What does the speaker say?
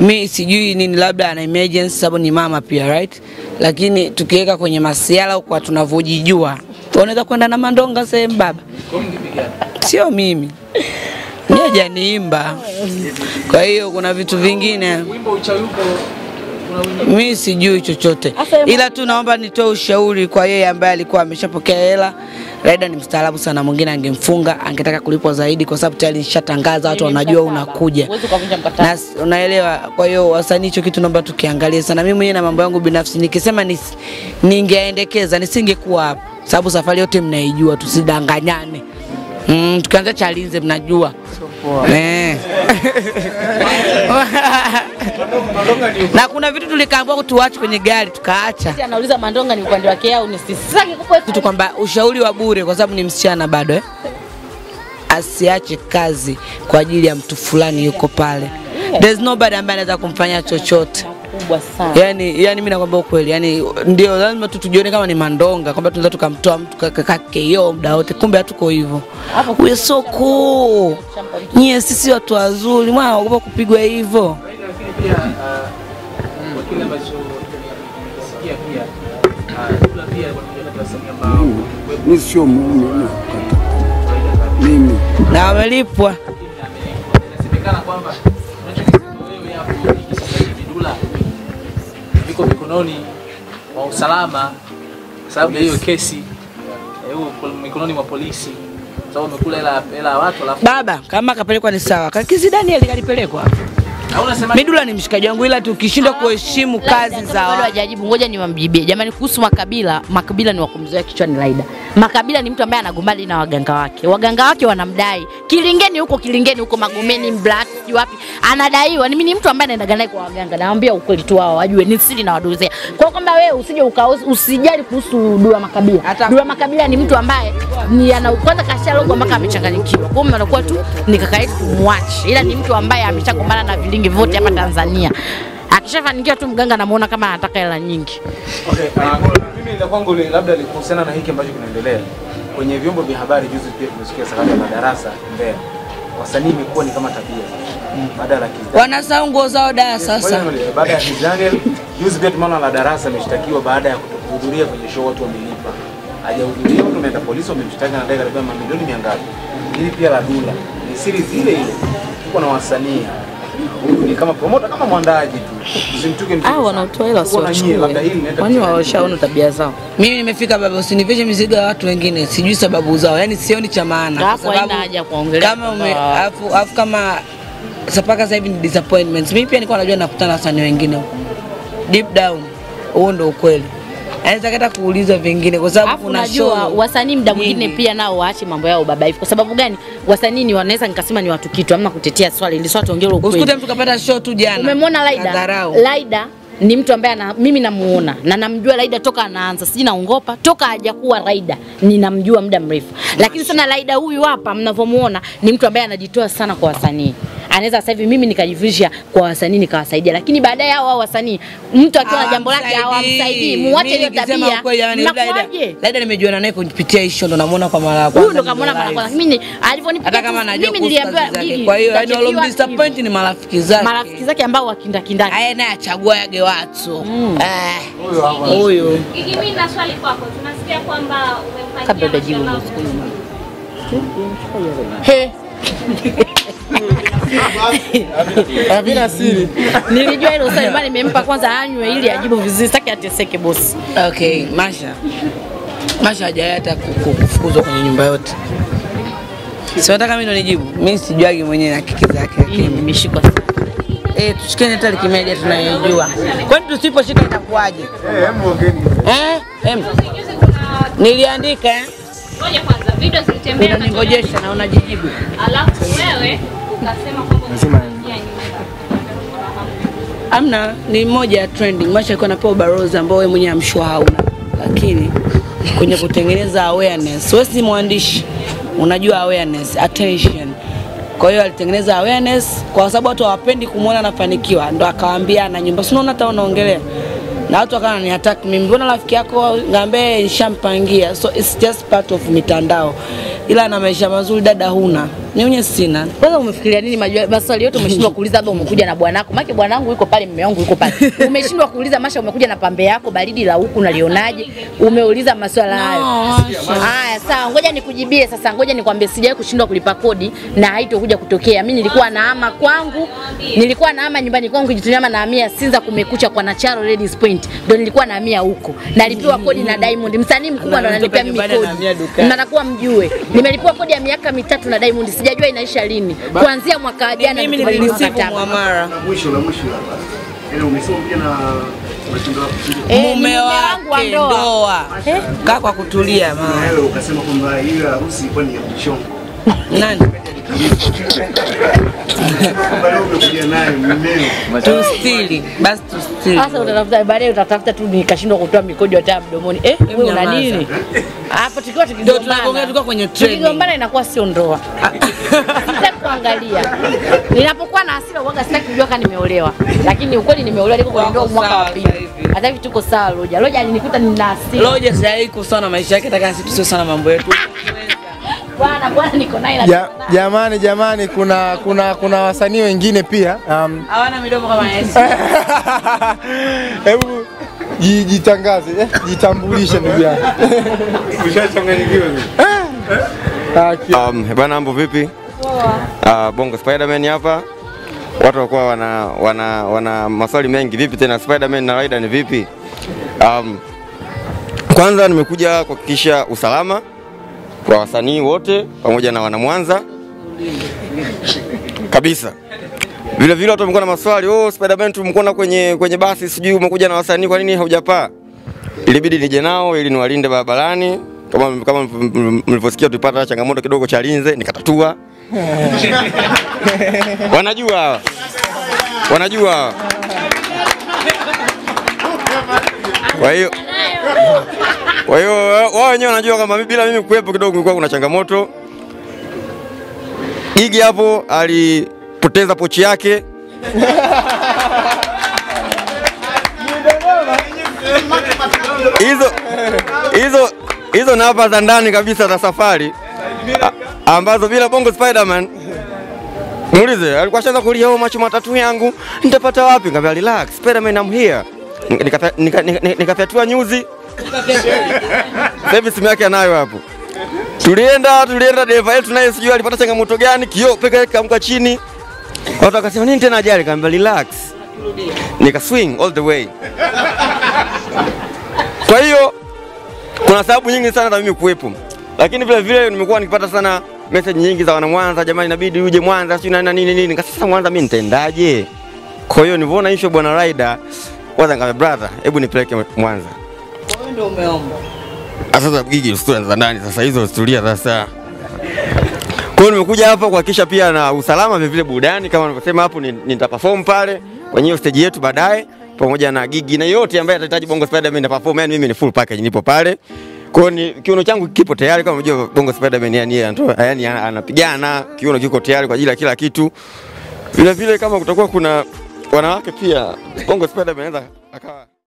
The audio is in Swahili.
mi sijui nini, labda ana emergency sababu ni mama pia right, lakini tukiweka kwenye masiala kwa tunavyojijua, unaweza kwenda na mandonga sehemu baba, sio mimi. Ni hajaniimba. Kwa hiyo kuna vitu vingine. Mi sijui chochote, ila tu naomba nitoe ushauri kwa yeye ambaye alikuwa ameshapokea hela. Raida ni mstaarabu sana, mwingine angemfunga, angetaka kulipwa zaidi, kwa sababu tayari nishatangaza, watu wanajua unakuja na unaelewa. Kwa hiyo wasanii, hicho kitu naomba tukiangalie sana. Mimi mwenyewe na mambo yangu binafsi, nikisema ningeendekeza nisingekuwa hapa, sababu safari yote mnaijua, tusidanganyane. Mm, tukianza Chalinze mnajua eh. na kuna vitu tulikaambiwa tuache kwenye gari tukaacha anauliza mandonga ni upande wake au ni sisi. Kitu kwamba ushauri wa bure, kwa sababu ni msichana bado eh? asiache kazi kwa ajili ya mtu fulani yuko pale. There's nobody ambaye anaweza kumfanya chochote. kubwa sana. Yani, yani mimi nakwambia ukweli, yani ndio lazima tu tujione kama ni mandonga, kwamba tunaweza tukamtoa mtu kaka KO muda wote, kumbe hatuko hivyo. We so cool. Nyie sisi watu wazuri, mwana naogopa kupigwa hivyo. Pia ah, kwa kile ambacho tumesikia pia ah, Dula pia alikuwa mmoja wasanii ambao Mimi sio mume na mimi. Na amelipwa, inasemekana kwamba wewe hapo hiki sasa hivi Dula viko mikononi mwa usalama kwa sababu ya hiyo kesi eh, mikononi mwa polisi. Kwa sababu amekula hela hela ya watu alafu Baba kama akapelekwa ni sawa, kakizi Daniel kalipelekwa. na unasema Midula ni mshikaji wangu, ila tukishindwa kuheshimu kazi za wale hajajibu, ngoja niwamjibie jamani. Kuhusu Makabila, Makabila ni wakumzoea kichwani Laida. Makabila ni mtu ambaye anagombali na waganga wake, waganga wake wanamdai Kilingeni huko, Kilingeni huko, Magomeni, Black, sijui wapi, anadaiwa. Mimi ni mtu ambaye anaendaga naye kwa waganga, naambia ukweli tu, wao wajue ni siri na wadozea. Kwa hiyo kwamba wewe usije ukaozi, usijali kuhusu Dula Makabila. Dua Dula Makabila ni mtu ambaye ni ana kwanza kashalogwa mpaka amechanganyikiwa. Kwa hiyo anakuwa tu ni kaka yetu tumwache, ila ni mtu ambaye ameshagombana na vilingi vyote hapa Tanzania. Akishafanikiwa tu mganga anamuona kama anataka hela nyingi. Okay, uh, mimi la kwangu labda ni kuhusiana na hiki ambacho kinaendelea kwenye vyombo vya habari. Juzi pia tumesikia sakata ya madarasa Mbeya, wasanii imekuwa ni kama tabia badala wanasahau nguo zao da. sasa. Baada ya Daniel, juzi pia tumeona la darasa ameshtakiwa baada ya kutokuhudhuria kwenye show, watu wamelipa, hajahudhuria, watu wameenda polisi, wamemshtaki na dakika karibia mamilioni mia ngapi. Hili pia la Dula ni siri zile ile, tuko na wasanii huyu ni kama promoter, kama mwandaji tu, usimtuke mtu. Ah, wanaotoa hela sio kwani tabia zao. Mimi nimefika baba, usinivishe mizigo ya watu wengine, sijui sababu zao, yani sioni cha maana, kwa sababu haja kuongelea kama ume, afu, afu kama sapaka sasa hivi ni disappointments. Mimi pia nilikuwa najua nakutana na wasanii wengine huko deep down, huo ndo ukweli. Yani hata kuuliza vingine kwa sababu kuna show wasanii mda mwingine pia nao waache mambo yao baba hivi. Kwa sababu gani? Wasanii ni wanaweza nikasema ni watu kitu, amna kutetea swali, ndio swali tuongee ukweli. Usikute mtu kapata show tu jana. Umemwona Laida? Laida ni mtu ambaye na, mimi namuona na namjua Laida toka anaanza, sijui naongopa toka hajakuwa Laida, ninamjua muda mrefu. Lakini sana Laida huyu hapa mnavyomuona ni mtu ambaye anajitoa sana kwa wasanii. Anaweza sasa hivi mimi nikajivisha kwa wasanii nikawasaidia, lakini baadaye hao hao wasanii mtu akiwa na jambo lake hawamsaidii, muache hiyo tabia. Labda Laida- nimejuana naye kupitia hicho, ndo namuona kwa mara ya kwanza. Ndo kamwona mara ya kwanza. Mimi alivyonipigia hata kama anajua mimi niliambiwa hivi. zake. Kwa hiyo yani all disappoint ni marafiki zake. marafiki zake ambao wakinda kindaki, aye naye achagua yage watu. Eh, Huyo. Mimi na swali kwako. Tunasikia kwamba umemfanyia kabla hujajibu mashallah. He. havina siri. Nilijua hilo swali bali nimempa kwanza anywe ili ajibu vizuri, sitaki ateseke bosi. Okay, Masha. Masha hajawahi hata ku- ku- kufukuzwa kwenye nyumba yote. Si nataka mimi ndo nijibu. Mimi sijuagi mwenyewe na kiki zake. lakini nimeshikwa sana. Eh, tushikeni hata likimedia tunayojua. Kwani tusiposhika itakuwaje? Eh, hebu ongeeni. Eh, hebu. Niliandika eh. Ngoja kwanza, video zilitembea na Unanigojesha na unajijibu. alafu wewe nyumba. Amna, ni moja ya trending. Masha alikuwa anapewa baroza ambao wewe mwenyewe amshua hauna, lakini kwenye kutengeneza awareness, wewe si mwandishi, unajua awareness, attention. Kwa hiyo alitengeneza awareness kwa sababu watu hawapendi kumwona anafanikiwa, ndo akawaambia na nyumba, si unaona hata unaongelea na watu wakawa ni attack mimi, mbona rafiki yako ngambe nishampangia, so it's just part of mitandao, ila na maisha mazuri dada huna Nyonye sina. Kwanza umefikiria nini majua, maswali yote umeshindwa kuuliza, labda umekuja na bwanako. Maana bwanangu yuko pale, mume wangu yuko pale. Umeshindwa kuuliza Masha, umekuja na pambe yako baridi la huku nalionaje? Umeuliza maswala hayo. Haya, sawa, ngoja nikujibie sasa. Ngoja nikwambie, sijawahi kushindwa kulipa kodi na haitokuja kutokea. Mimi nilikuwa naama kwangu, nilikuwa naama nyumbani kwangu Kijitonyama, nahamia Sinza Kumekucha kwa Nacharo Ladies Point, Ndio nilikuwa naamia huko. Nalipiwa kodi na Diamond, msanii mkubwa ndo ananipa mimi kodi. dukani. nakuwa mjue, nimelipiwa kodi ya miaka mitatu na Diamond, sijajua inaisha lini, kuanzia mwaka jana Mimi ndo tumaliza mwisho Na mwisho. Yaani umesema pia na. Eh, Mume wangu wa wake ndoa. ndoa. Kaa kwa kutulia mama. ukasema kwamba hiyo harusi ilikuwa ni ya mchongo. Nani? Tustili. Basi tustili. Sasa utatafuta baadaye utatafuta tu nikashindwa kutoa mikojo hata mdomoni. Eh, wewe una nini? Hapo tukiwa tukigombana. kwenye training. Tukigombana inakuwa sio ndoa. Sitaki kuangalia. Ninapokuwa na hasira uoga, sitaki kujua kama nimeolewa. Lakini ukweli nimeolewa niko kwenye ndoa mwaka wa pili. Hata hivi tuko sawa Loja. Loja alinikuta nina hasira. Loje sijai kusana maisha yake, taka sisi tusio sana mambo yetu. Ja, jamani jamani, kuna kuna kuna wasanii wengine pia um, Hawana midomo kama Yesu. hebu jitangaze eh, jitambulishe ndugu yangu. Ushachanganyikiwa mimi. Ah, Um, bwana mambo vipi? Uh, Bongo Spiderman hapa. Watu wakuwa wana, wana, wana maswali mengi, vipi tena Spiderman na Rider ni vipi? Um, kwanza nimekuja kuhakikisha usalama kwa wasanii wote pamoja na wanamwanza kabisa. Vile vile watu wamekuwa na maswali, oh, Spiderman tumekuona kwenye kwenye basi, sijui umekuja na wasanii, kwa nini haujapaa? Ilibidi nije nao ili niwalinde barabarani kama kama mlivyosikia, tulipata changamoto kidogo cha linze, nikatatua. wanajua hawa. wanajua hawa. kwa hiyo kwa hiyo wao wenyewe wanajua mimi- bila mimi kuwepo kidogo kulikuwa kuna changamoto. Igi hapo alipoteza pochi yake hizo hizo hizo namba za ndani kabisa za safari a- ambazo bila Bongo Spiderman muulize, alikuwa ashaanza kulia oh, macho matatu yangu nitapata wapi? Ngambia relax, Spiderman I'm here. Nikafyatua nika- nika- Nikafyatua nyuzi, sasa simu yake anayo hapo. Tulienda tulienda, dereva yetu naye sijui alipata changamoto gani, kioo peke kaamka chini. Watu wakasema nini tena ajali? Kaambia relax, nika swing all the way. Kwa hiyo kuna sababu nyingi sana za mimi kuwepo, lakini vile vile nimekuwa nikipata sana message nyingi za wana Mwanza, jamani, inabidi uje Mwanza, sijui na nini nini. Nikasema sasa Mwanza mimi nitaendaje? Kwa hiyo nilivyoona issue bwana Rider, kwanza nikamwambia brother, hebu nipeleke Mwanza. Ndio umeomba. Sasa gigi stori za ndani sasa hizo historia sasa. Kwa hiyo nimekuja hapa kuhakikisha pia na usalama vile vile burudani kama nilivyosema hapo nitaperform pale kwenye stage yetu baadaye pamoja na gigi na yote ambaye atahitaji Bongo Spiderman na perform yani mimi ni full package nipo pale. Kwa hiyo ni kiuno changu kipo tayari kama unajua Bongo Spiderman yani yeye yani anapigana, kiuno kiko tayari kwa ajili ya kila kitu. Vile vile kama kutakuwa kuna wanawake pia Bongo Spiderman anaweza akawa